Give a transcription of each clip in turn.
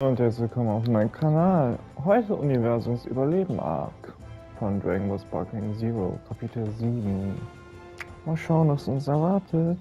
Und herzlich willkommen auf meinem Kanal. Heute Universums Überleben Arc von Dragon Ball Sparkling Zero, Kapitel 7. Mal schauen, was uns erwartet.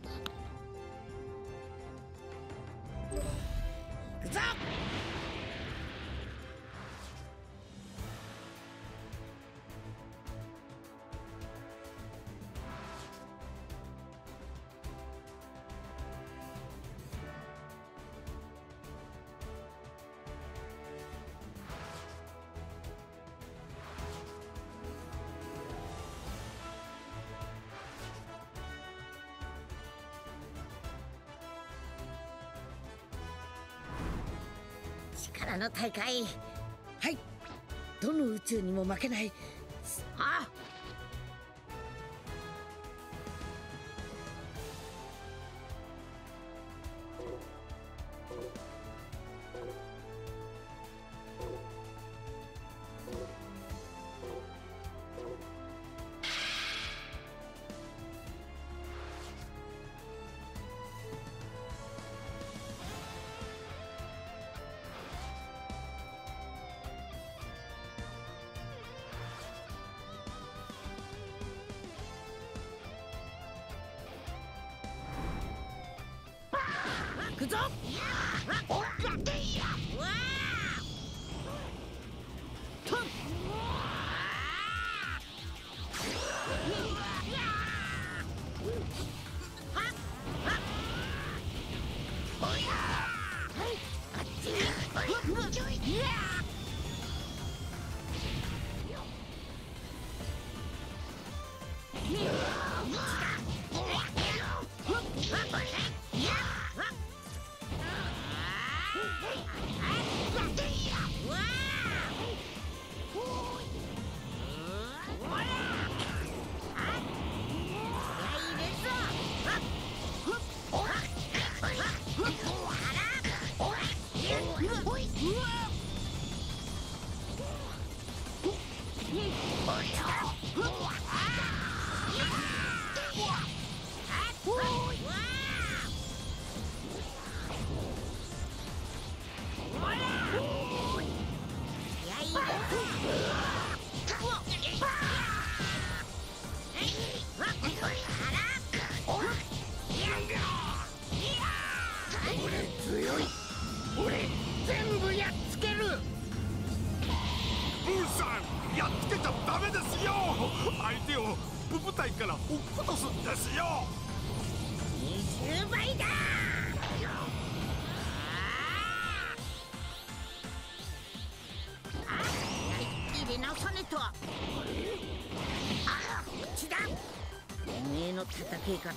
い方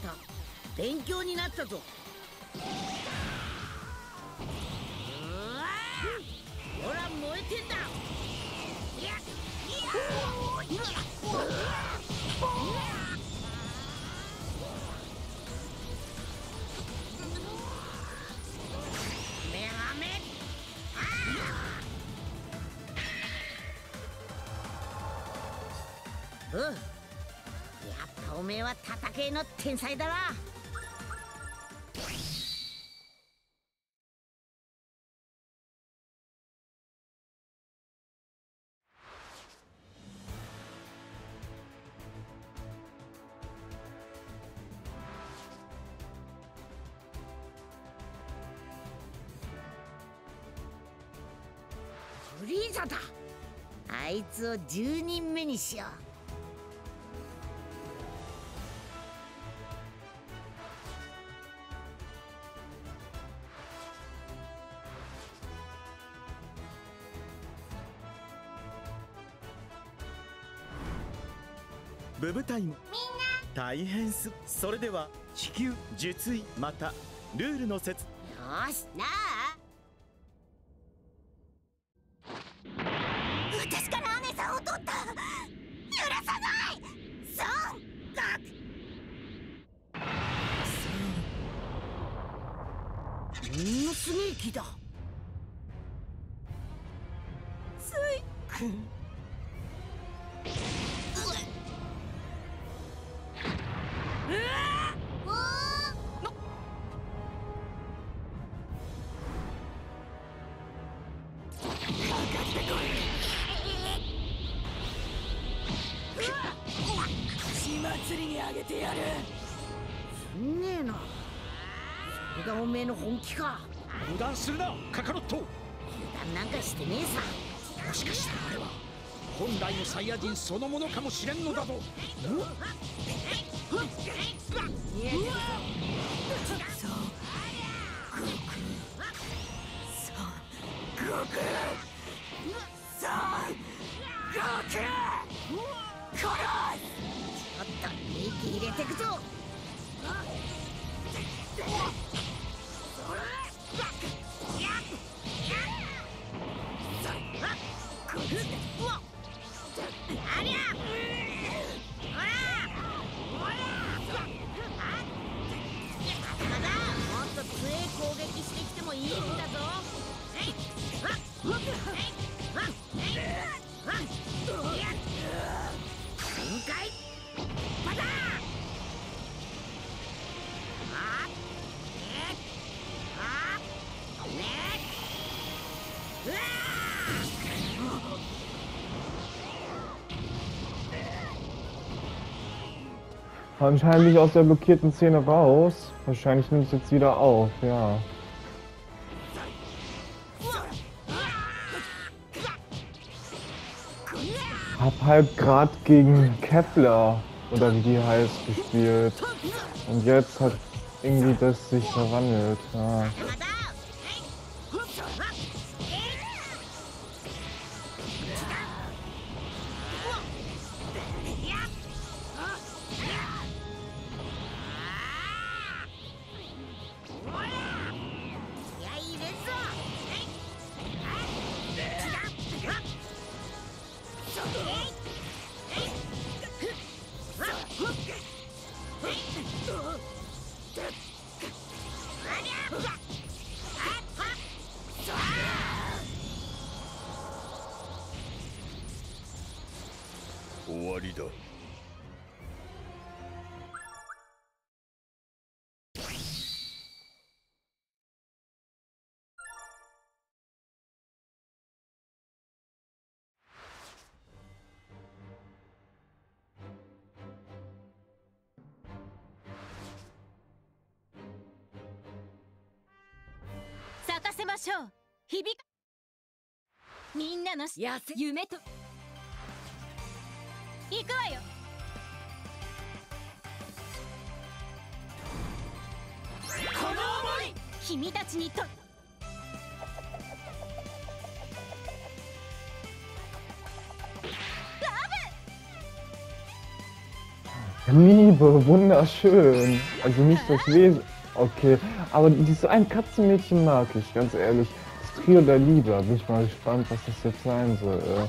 勉強になったぞ。えは戦いの天才だなフリーザだ。あいつを10人目にしよう。ブブタイム。大変す。それでは地球術位またルールの説。よしなあ。するなカカロット。油断なんかしてねえさ。もしかしたらあれは本来のサイヤ人そのものかもしれんのだぞ。見えてるぞちょっと息入れてくぞありゃまだもっと強い攻撃してきてもいいんだぞえい Wahrscheinlich aus der blockierten Szene raus. Wahrscheinlich nimmt es jetzt wieder auf, ja. Hab halt grad gegen Kepler oder wie die heißt gespielt. Und jetzt hat irgendwie das sich verwandelt. Ja. ましょう響かみんなの夢と行くわよこの思い君たちにと Liebe, wunderschön. Also nicht das Wesen. Okay, aber dieses ein Katzenmädchen mag ich, ganz ehrlich. Das Trio der Liebe, bin ich mal gespannt, was das jetzt sein soll. äh.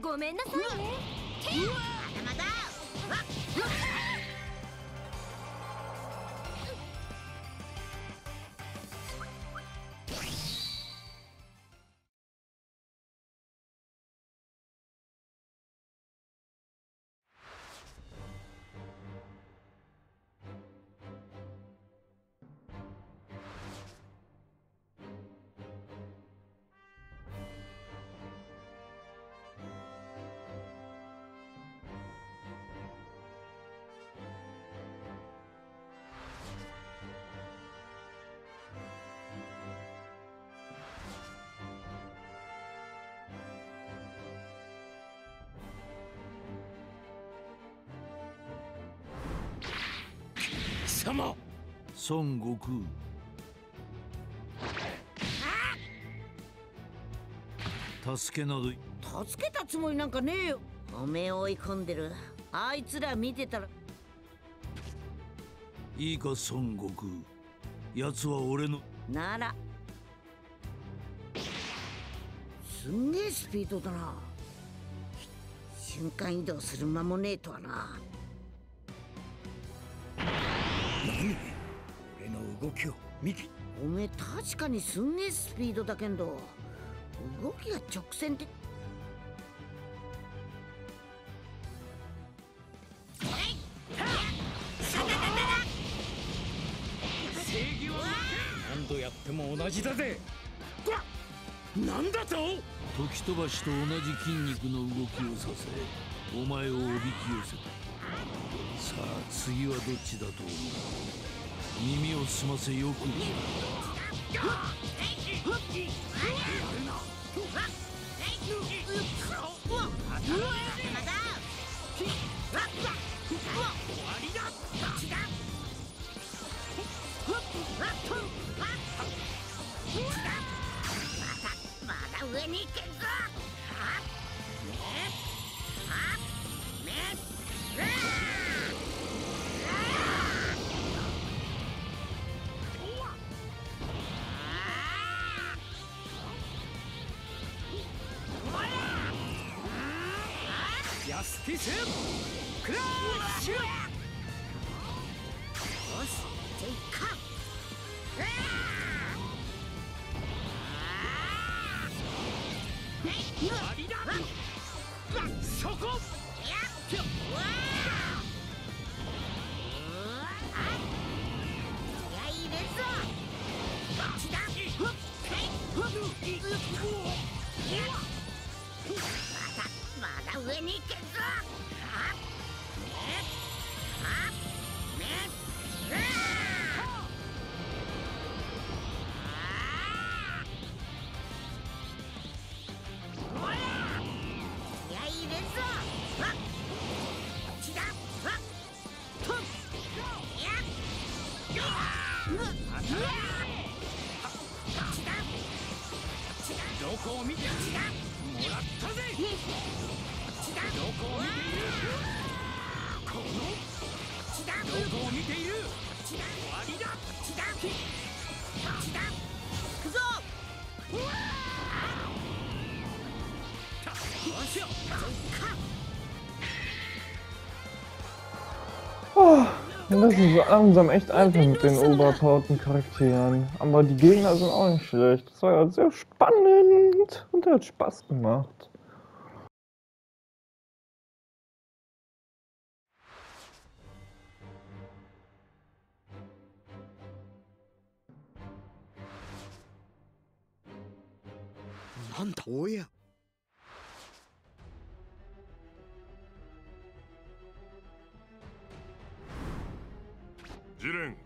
ごめんなさいね。様。孫悟空。助けなど助けたつもりなんかねえよ。おめえ追い込んでる。あいつら見てたら。いいか孫悟空。奴は俺の。なら。すんげえスピードだな。瞬間移動する間もねえとはな俺の動きを見て。おめえ確かにすんげえスピードだけど。動きが直線的何度やっても同じだぜなんだと時飛ばしと同じ筋肉の動きをさせお前をおびき寄せたさあ次はどっちだと思う？耳を澄ませよく聞けまだ上に行けんぞクラッシュよしじゃあ行くかうわっまだ上に行けんぞ。はっ？Das ist so langsam echt einfach mit den Obertorten-Charakteren. Aber die Gegner sind auch nicht schlecht. Das war ja sehr spannend und hat Spaß gemacht. 어, なジレン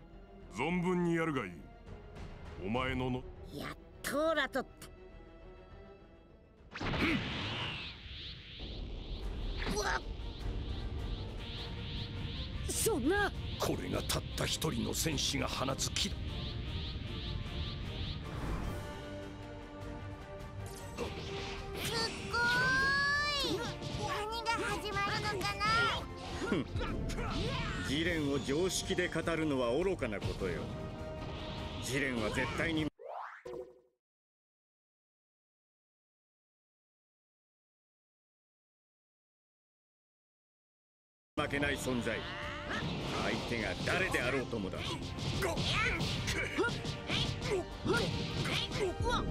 存分にやるがいい。お前のの。やっとオラとってうわっ。そんな。これがたった一人の戦士が放つ気だ常識で語るのは愚かなことよ。ジレンは絶対に負けない存在。相手が誰であろうともだ。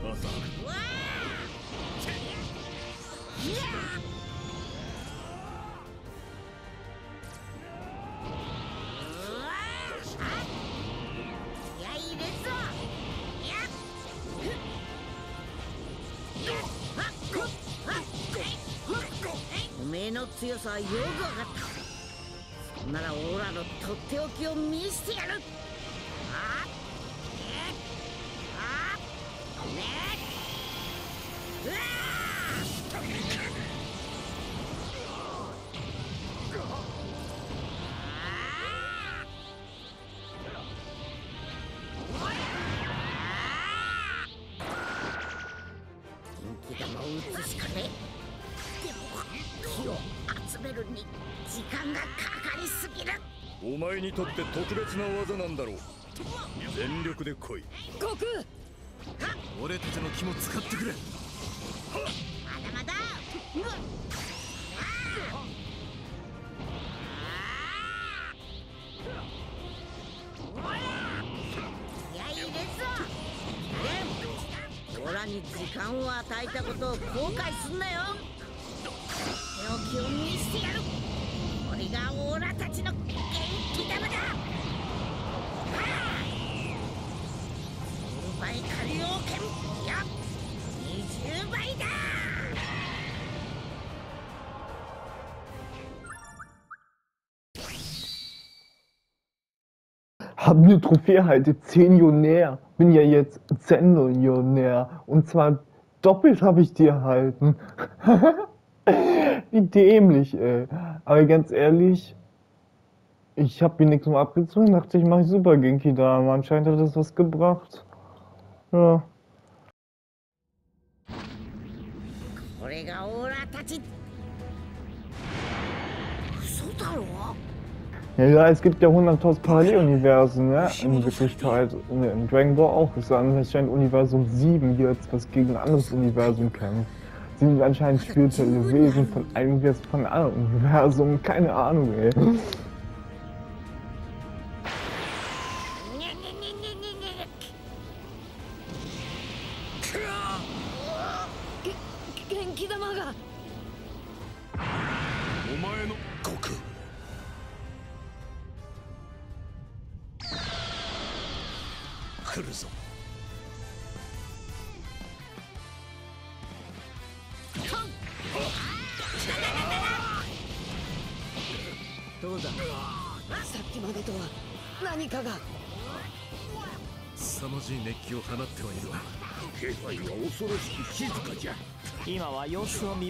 まさ強さはよくわかった。そんならオーラのとっておきを見せてやる。にとって特別な技なんだろう。全力で来い。悟空。俺たちの気も使ってくれ。まだまだオラに時間を与えたことを後悔すんなよ。手を見せてやる。これがオラたちの元気玉だ10倍火力剣いや20倍だHab eine Trophäehalte 10 Millionär. Bin ja jetzt 10 Millionär. Und zwar doppelt habe ich die erhalten. wie dämlich, ey. Aber ganz ehrlich, ich habe mir nichts mehr abgezogen, dachte ich, mache ich super Genki da, aber anscheinend hat das was gebracht. Ja. Ja, es gibt ja 100.000 Paralleluniversen, ne? In Wirklichkeit. In Dragon Ball auch. Es scheint Universum 7, die jetzt was gegen ein anderes Universum kämpft. Sie sind anscheinend spirituelle Wesen von einem von einem Universum. Keine Ahnung, ey.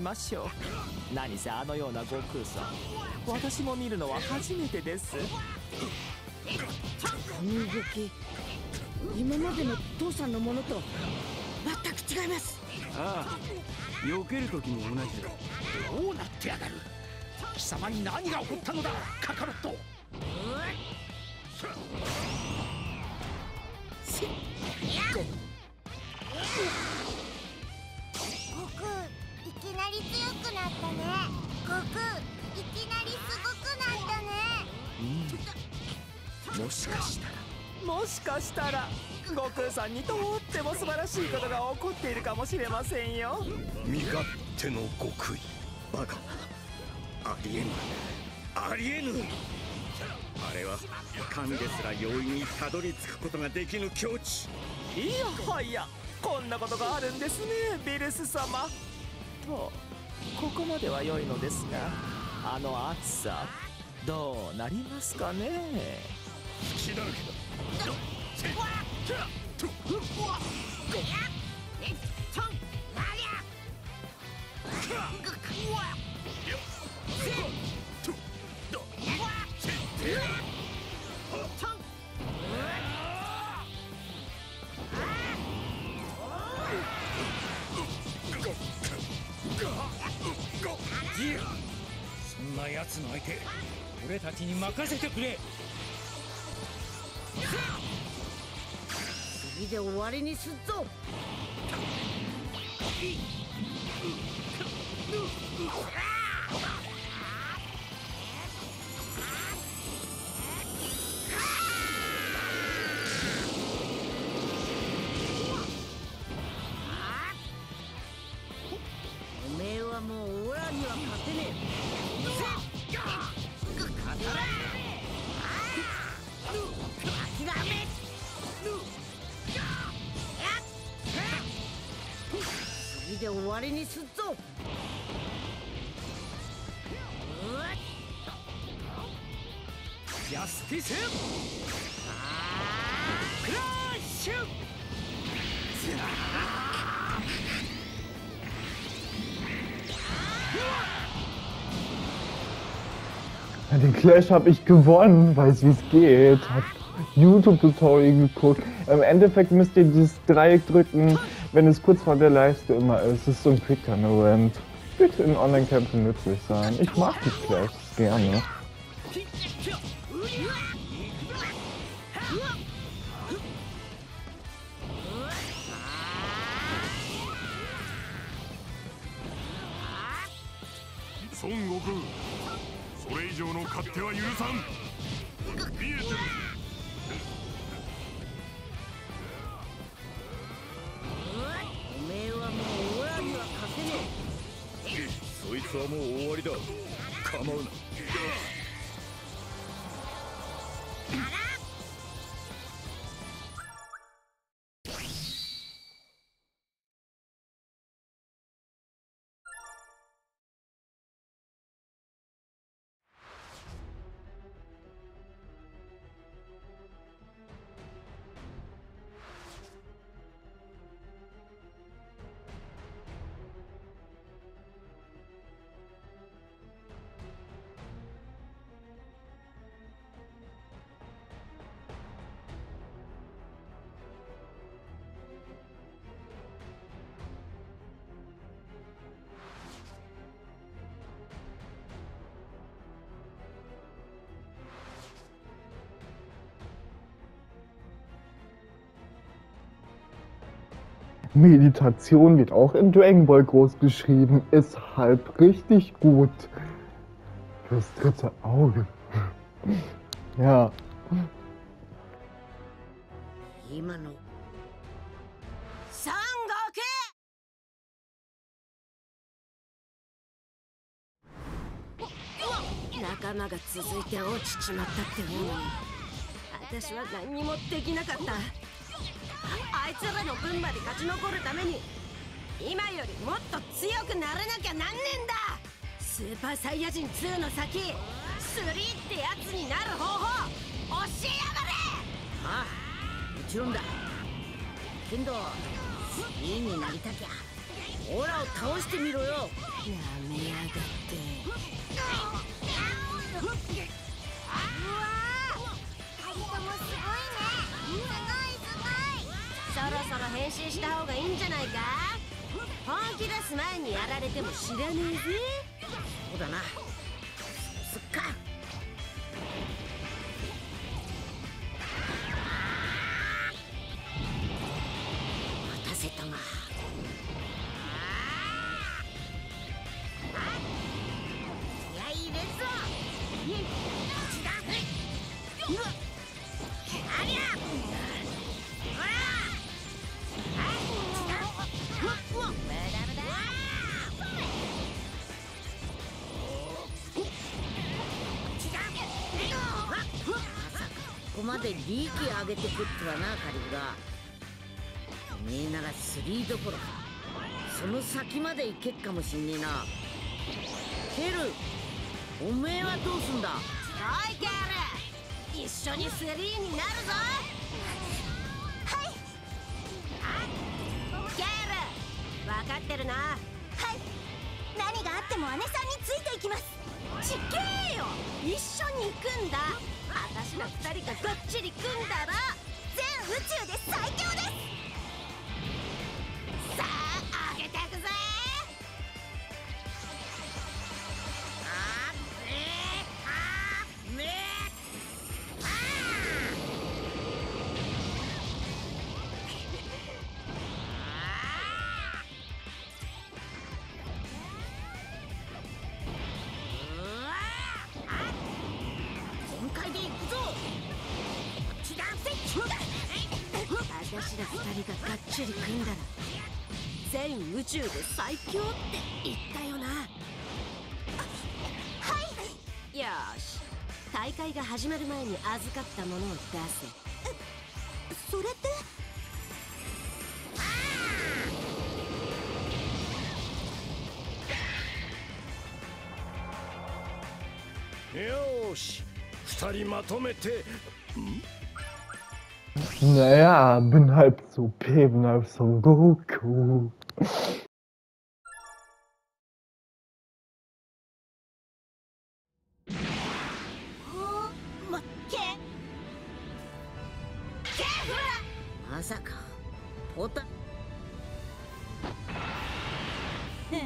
ましょう。何せあのような悟空さん。私も見るのは初めてです。この動き今までの父さんのものと。全く違います。ああ避ける時も同じだ。どうなってやがる。貴様に何が起こったのだ。カカロット。悟り強くなったね。悟空いきなりすごくなったね。もしかしたら。もしかしたら悟空さんにとっても素晴らしいことが起こっているかもしれませんよ。身勝手の極意。バカ。ありえぬ。ありえぬ。あれは神ですら容易にたどり着くことができぬ境地。いやはやこんなことがあるんですねビルス様とここまでは良いのですがあの暑さどうなりますかね？気だらけだそんな奴の相手俺たちに任せてくれ。次で終わりにすっぞ わりにすっぞジャスティスクラッシュ Ja, den Clash habe ich gewonnen, weiß wie es geht. Hab YouTube-Tutorial geguckt. Im Endeffekt müsst ihr dieses Dreieck drücken, wenn es kurz vor der Leiste immer ist. Es ist so ein Quick-Turn-Event. Wird in Online-Kämpfen nützlich sein. Ich mag die Clashs gerne. 孫悟空それ以上の勝手は許さん Meditation wird auch in Dragon Ball groß geschrieben, ist halb richtig gut. Fürs dritte Auge. ja. あいつらの分まで勝ち残るために今よりもっと強くならなきゃなんねえんだ。スーパーサイヤ人2の先3ってやつになる方法教えやがれ。ああもちろんだ。けど3になりたきゃオラを倒してみろよ。やめやがって。うわー二人ともすごいねろそろ変身した方がいいんじゃないか？本気出す前にやられても知らねえぜ。そうだな。で利益上げてくってはなカリフラおめえなら3どころか。その先まで行けっかもしんねえな。ケルおめえはどうすんだ？おいケル。一緒に3になるぞ。はい。ケル。分かってるな。はい。何があっても姉さんについていきます。ちけえよ。一緒に行くんだ私ら二人ががっちり組んだら全宇宙で最強大会が始まる前に預かったものを出せ。それって？よーし二人まとめて Naja, bin halb so P, bin halb so Goku. まさか。ポタ。全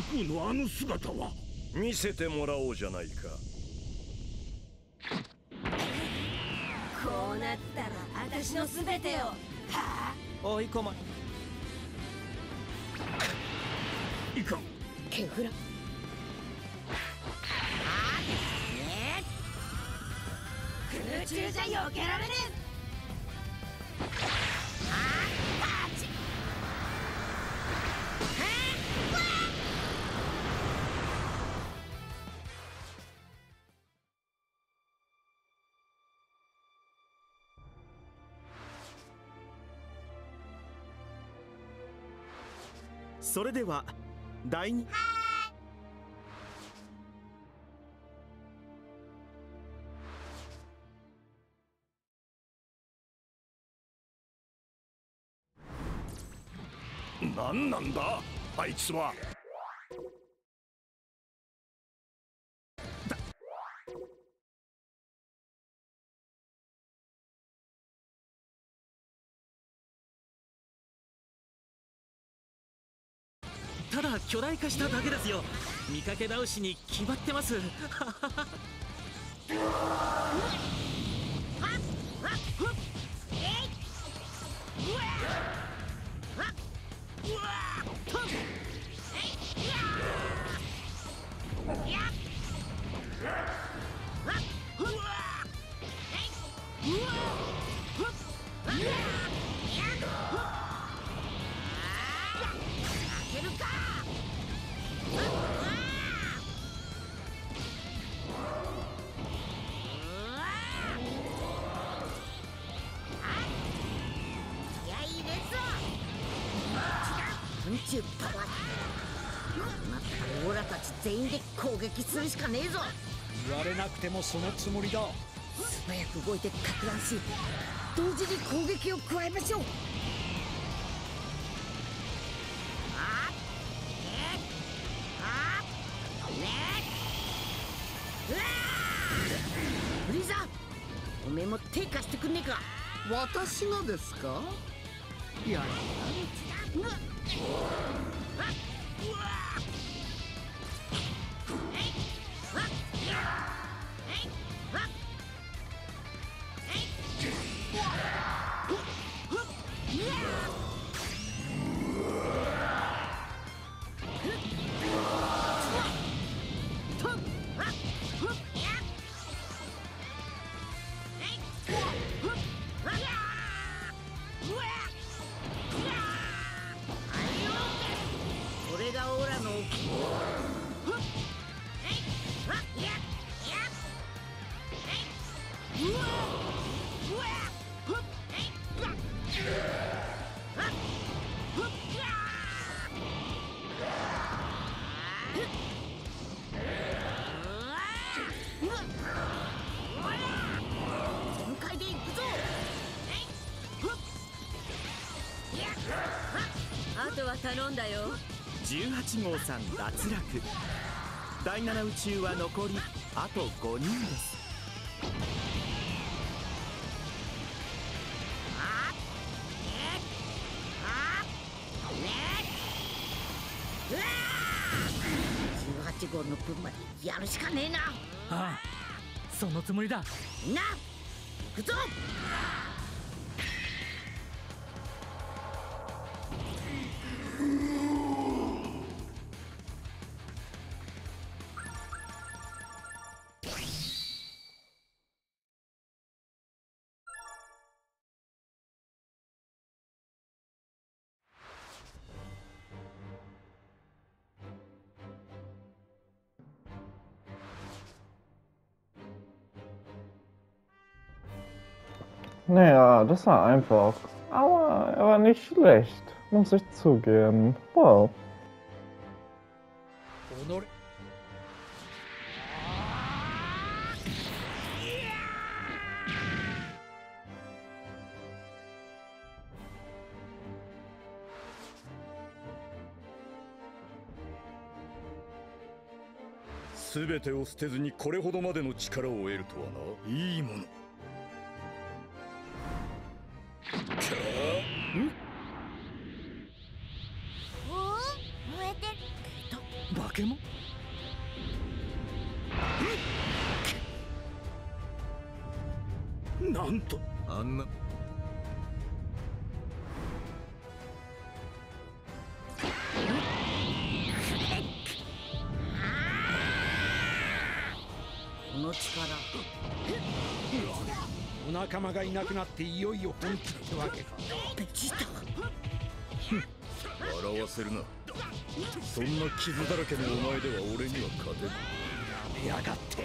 悟空のあの姿は。見せてもらおうじゃないか。こうなったら私の全てを。はあ？追い込まいかん。ケフラ。空中じゃ避けられねえそれでは第二。何なんだ？あいつは。巨大化しただけですよ。見かけ倒しに決まってます。負10発オーラたち全員で攻撃するしかねえぞ。言われなくてもそのつもりだ。素早く動いて拡乱し同時に攻撃を加えましょう。あえあねうわフリーザおめえも手貸してくんねえか私がですかやらなわんだよ。18号さん脱落。第7宇宙は残りあと5人です。18号の分までやるしかねえな。ああそのつもりだ。みんな行くぞ Ja, das war einfach. Aber er war nicht schlecht, muss ich zugeben. Wow. 己全てを捨てずにこれほどまでの力を得るとはないいものお仲間がいなくなっていよいよ本気ってわけか。ベジータ笑わせるな。そんな傷だらけのお前では俺には勝てぬやがって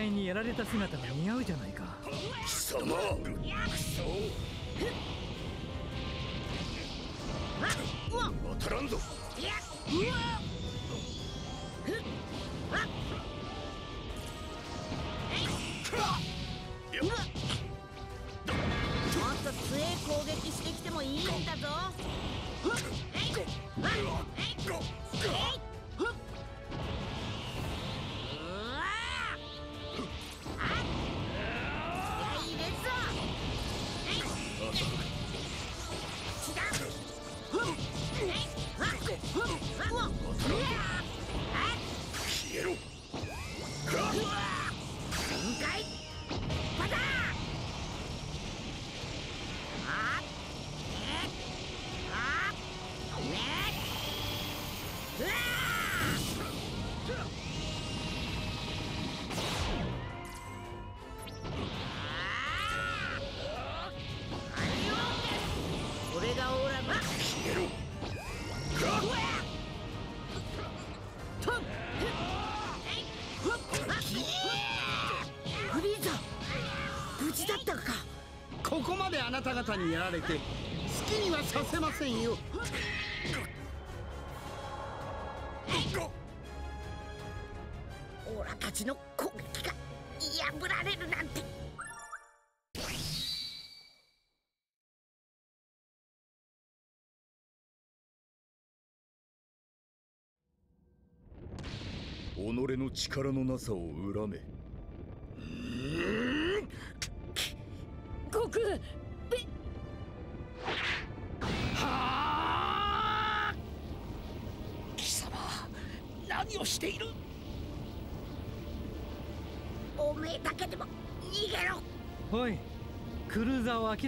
意外にやられた姿が似合うじゃない方にやられて好きにはさせませんよ。オーラたちの攻撃が破られるなんて。己の力のなさを恨め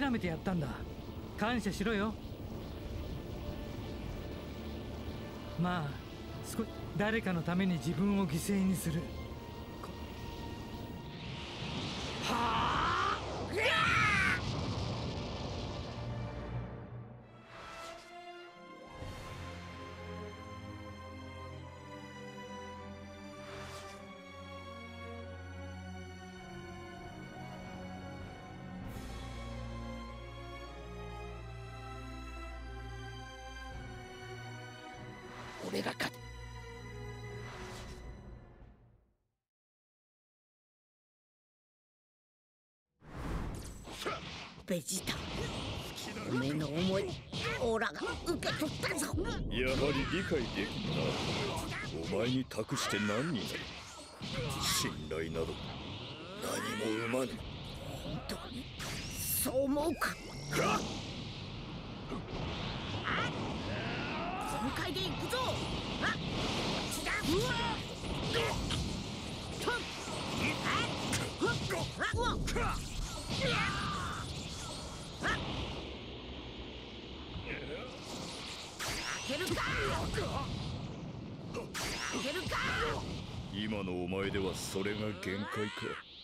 諦めてやったんだ。感謝しろよ。まあ少誰かのために自分を犠牲にする。ベジータおめえの思いオーラが受け取ったぞ。やはり理解できんな。お前に託して何になる？信頼など。何も生まぬ。本当にそう思うか？全開で行くぞ。あっうわっあっ開けるか開けるか今のお前ではそれが限界か。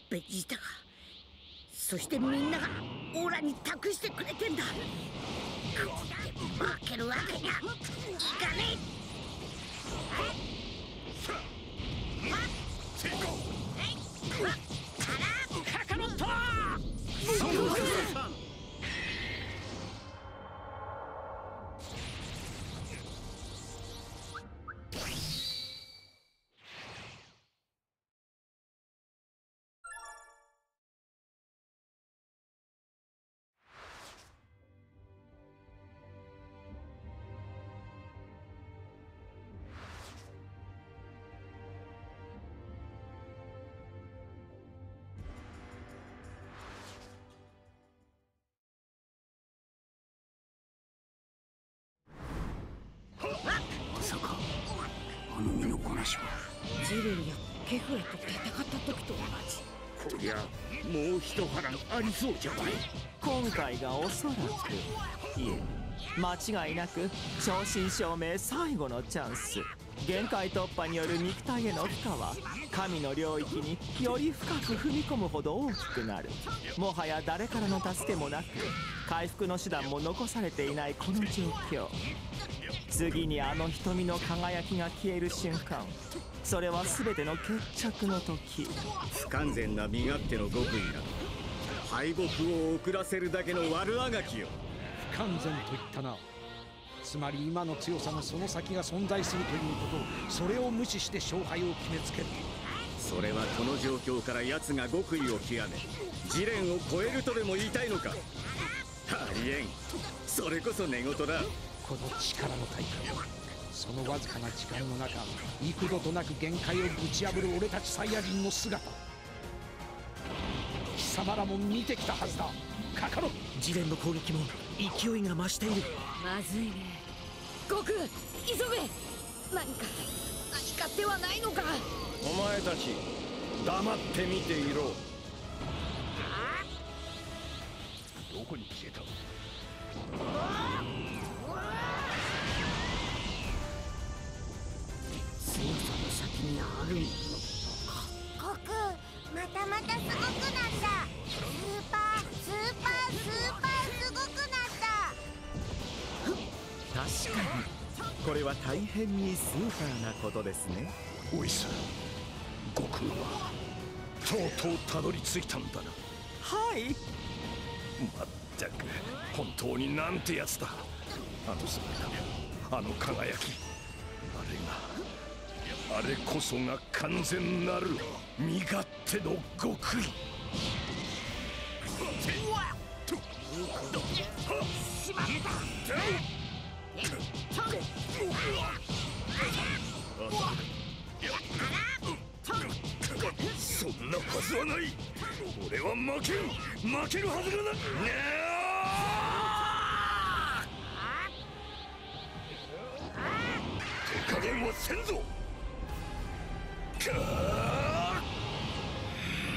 ベジータが。そしてみんながオーラに託してくれてんだ。こうやって負けるわけにはいかねカカロットケフエと戦った時と同じ。こりゃもう一波乱ありそうじゃない。今回がおそらくいえ間違いなく正真正銘最後のチャンス限界突破による肉体への負荷は神の領域により深く踏み込むほど大きくなる。もはや誰からの助けもなく回復の手段も残されていないこの状況。次にあの瞳の輝きが消える瞬間。それは全ての決着の時。不完全な身勝手の極意など敗北を遅らせるだけの悪あがきよ。不完全と言ったな。つまり今の強さのその先が存在するということそれを無視して勝敗を決めつける。それはこの状況から奴が極意を極め試練を超えるとでも言いたいのか。ありえんそれこそ寝言だ。この力の大会そのわずかな時間の中幾度となく限界をぶち破る俺たちサイヤ人の姿。貴様らも見てきたはずだ。カカロ試練の攻撃も勢いが増している。まずいね。悟空急げ。何か何か手はないのか。お前たち黙って見ていろ。どこに消えた？強さの先にある悟空またまたすごくなったスーパースーパースーパーすごくなった確かに。これは。大変にスーパーなことですねおいさ悟空はとうとうたどり着いたんだなはいまったく本当になんてやつだあの姿あの輝きあれこそが完全なる身勝手の極意。しまそんなはずはない。俺は負ける負けるはずがな手加減はせんぞ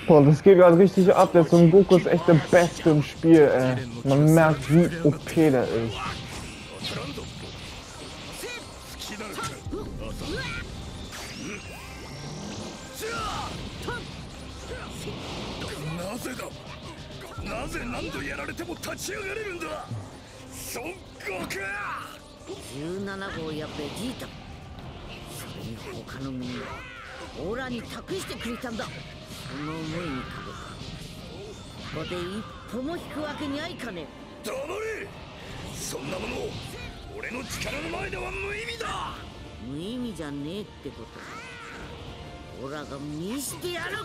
Boah, das geht gerade richtig ab. Der Son Goku ist echt der Beste im Spiel, ey. Man merkt, wie OP der ist. なぜだなぜ何度やられても立ち上がれるんだ孫悟空17号やベジータその思いにか。けここで一歩も引くわけにはいかね黙れ。そんなもの俺の力の前では無意味だ。え無意味じゃねえってこと。オラが見してやる。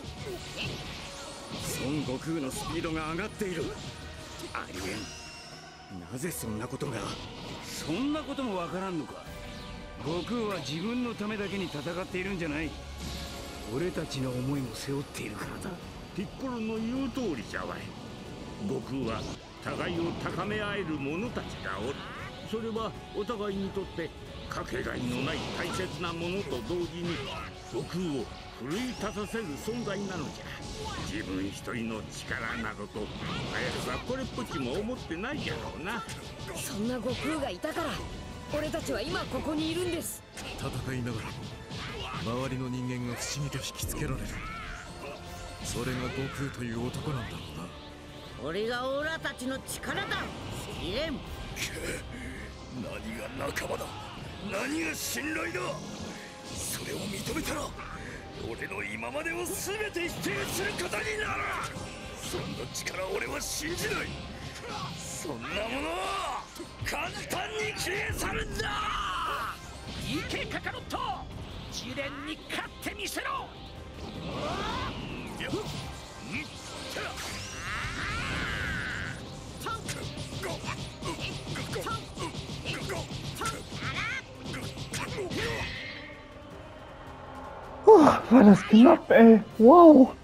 孫悟空のスピードが上がっている。ありえん。なぜそんなことが？そんなこともわからんのか。悟空は自分のためだけに戦っているんじゃない俺たちの思いも背負っているからだ。ピッコロの言う通りじゃわい。悟空は互いを高め合える者たちがおる。それはお互いにとってかけがえのない大切なものと同時に悟空を奮い立たせる存在なのじゃ。自分一人の力などとあやつはこれっぽっちも思ってないじゃろうな。そんな悟空がいたから俺たちは今ここにいるんです。戦いながら周りの人間が不思議と引きつけられる。それが悟空という男なんだろうな。これがオラたちの力だ。試練何が仲間だ。何が信頼だ。それを認めたら俺の今までを全て否定することになる。そんな力俺は信じない。そんなものは簡単に消え去るんだ。行けカカロット試練に勝ってみせろ Oh, war das knapp, ey. Wow.!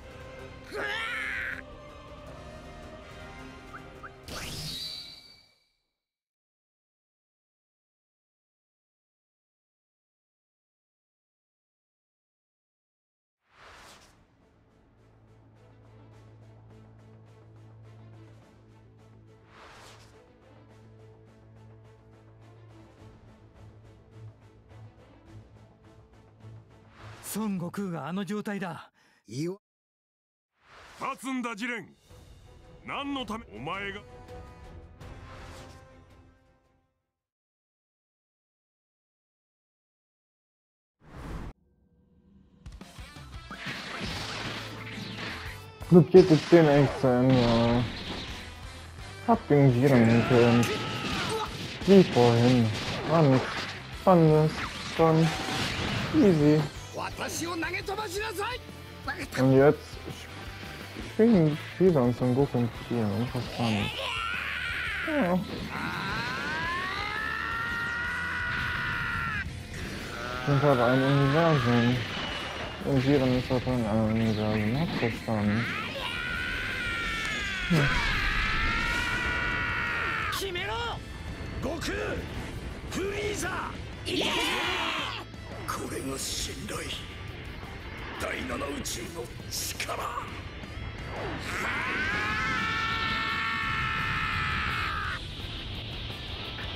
空があの状態だいいよ待つんだジレン何のためお前が Blockiert jetzt den Exen, ja. Hab gegen können. Wie vorhin. War nichts. Spannendes. Dann. Easy. 私を投げ飛ばしなさい Und jetzt spielen Spieler und Son Goku im Spiel. Interessant. Ja. sind halt ein Universum. Und Jiren ist halt in einem Universum. Hab verstanden. Hm. 決めろ悟 空フリーザこれが信頼第七宇宙の力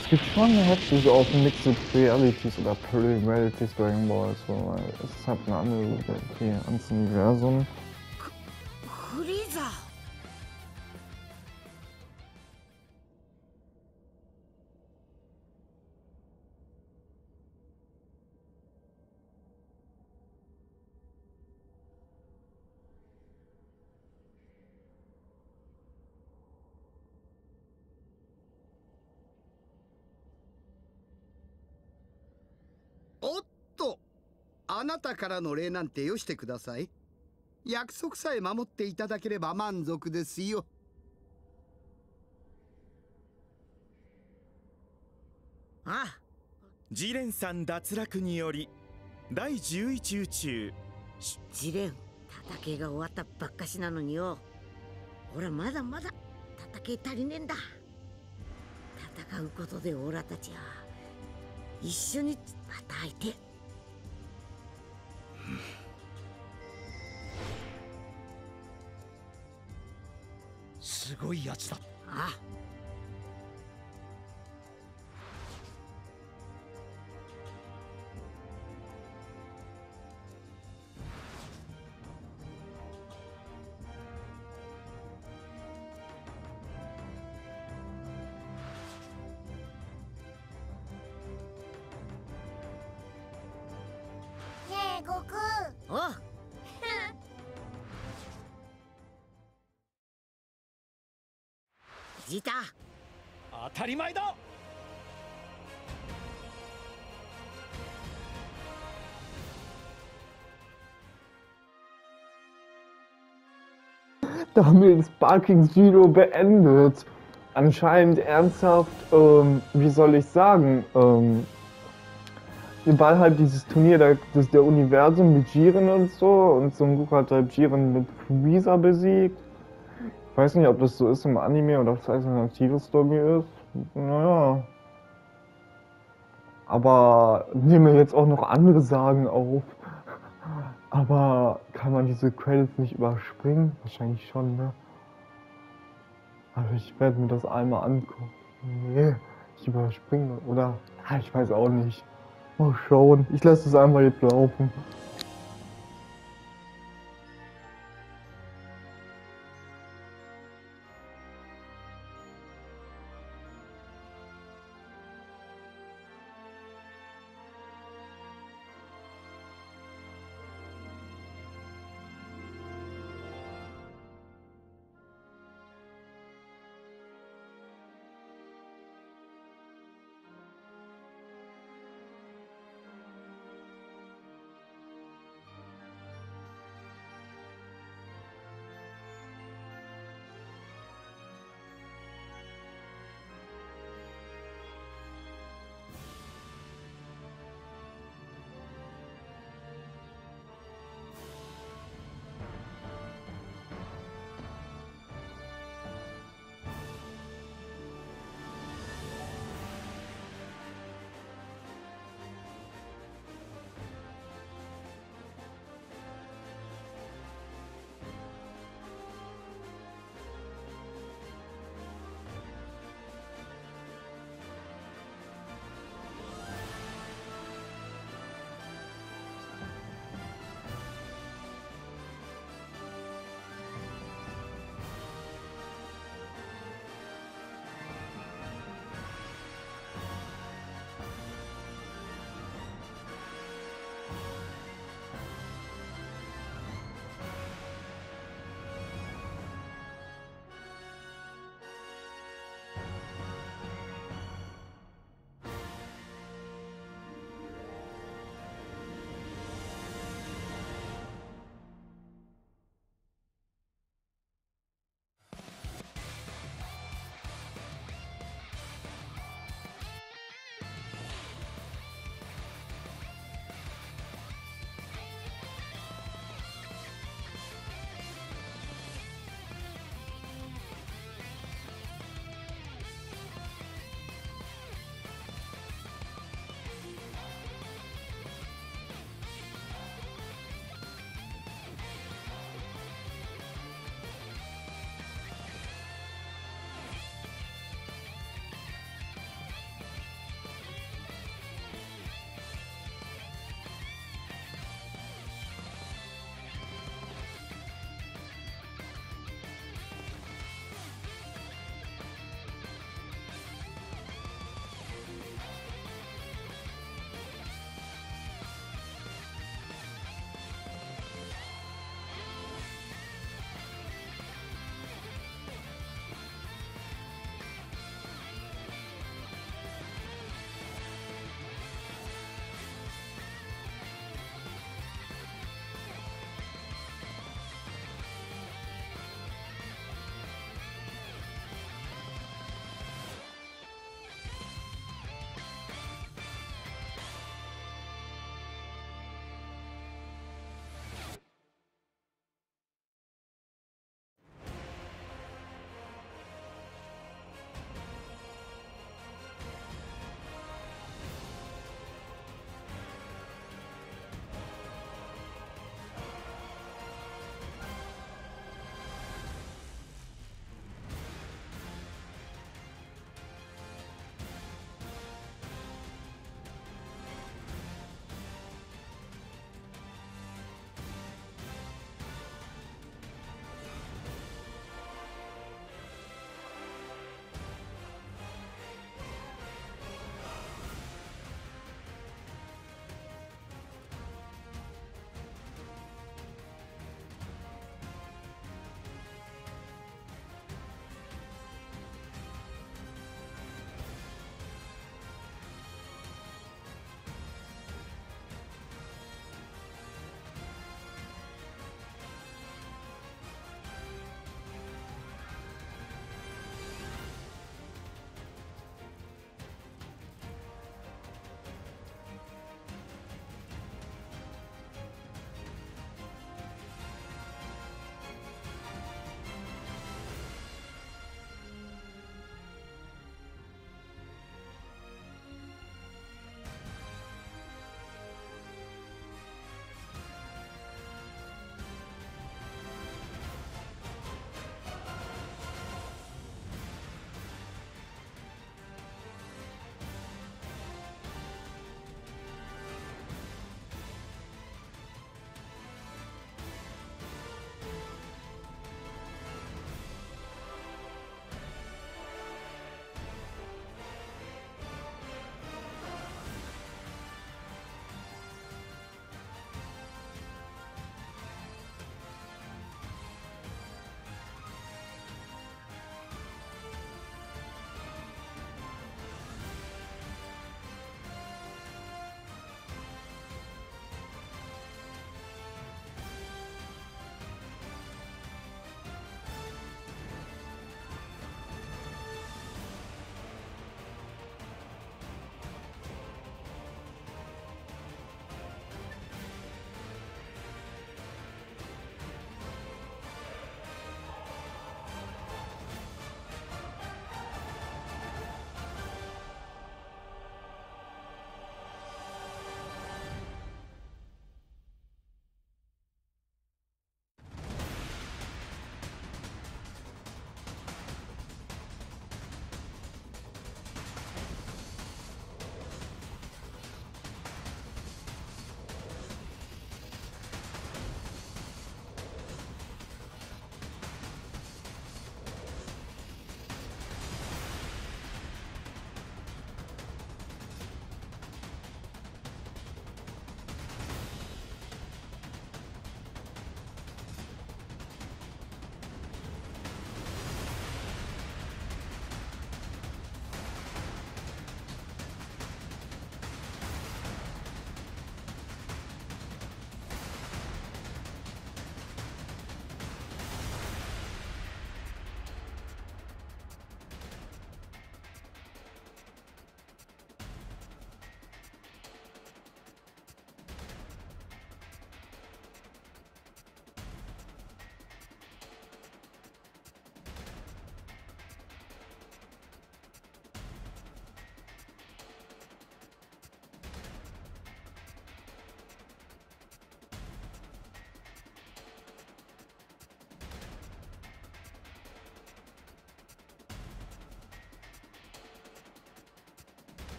Es gibt schon heftig auf Mixed Realities oder Pluralities Dragon Ball, so, weil es ist halt eine andere okay, ans Universum. あなたからの礼なんてよしてください。約束さえ守っていただければ満足ですよ。ああジレンさん脱落により第11宇宙。ジレン戦いが終わったばっかしなのによ。ほらまだまだ戦い足りねえんだ。戦うことでオラたちは一緒に働いてすごいやつだ。ああ。悟空おうジータ当たり前だ Damit ist Barking Zero beendet. Anscheinend ernsthaft, ähm, wie soll ich sagen, ähm, war halt dieses Turnier der, das, der Universum mit Jiren und so und Son Goku hat halt Jiren mit Freezer besiegt. Ich weiß nicht, ob das so ist im Anime oder ob es aktive Story ist. Naja. Aber nehme jetzt auch noch andere Sagen auf. Aber kann man diese Credits nicht überspringen? Wahrscheinlich schon, ne? Aber ich werde mir das einmal angucken. Nee, ich überspringe. Oder? Ich weiß auch nicht. Mal schauen. Ich lasse es einmal jetzt laufen.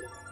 you